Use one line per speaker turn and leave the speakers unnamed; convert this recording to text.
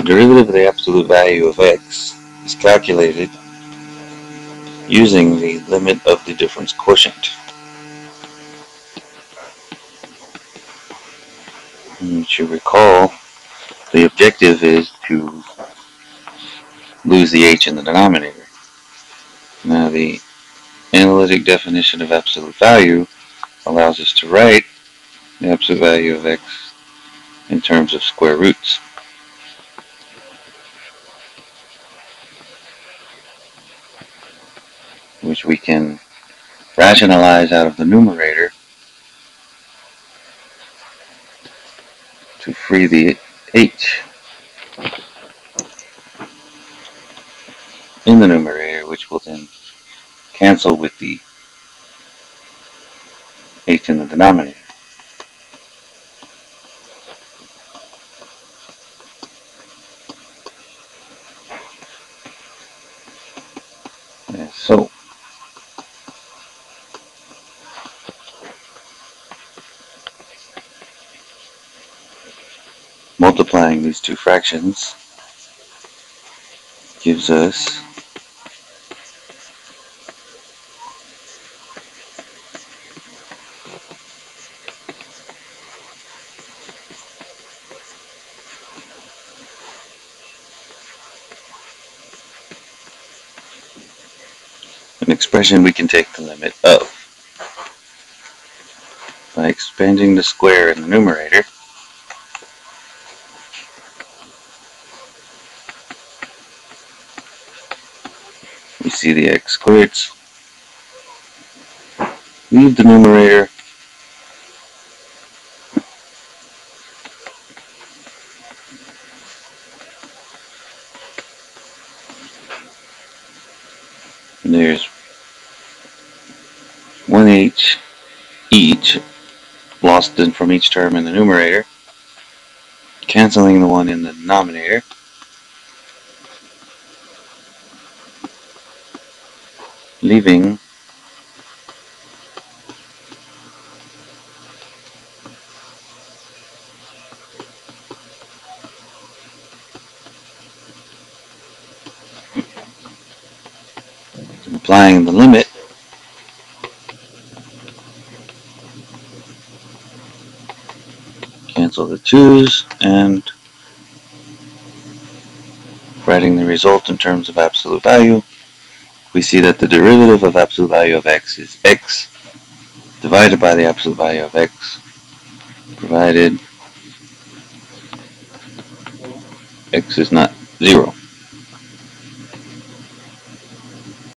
The derivative of the absolute value of x is calculated using the limit of the difference quotient. And you recall the objective is to lose the h in the denominator. Now the analytic definition of absolute value allows us to write the absolute value of x in terms of square roots. Which we can rationalize out of the numerator to free the h in the numerator, which will then cancel with the h in the denominator. so multiplying these two fractions gives us an expression we can take the limit of. By expanding the square in the numerator, we see the x squareds. Leave the numerator. And there's 1h each lost in from each term in the numerator, canceling the one in the denominator. Leaving. Applying the limit. Cancel the 2's and writing the result in terms of absolute value we see that the derivative of absolute value of x is x divided by the absolute value of x provided x is not 0.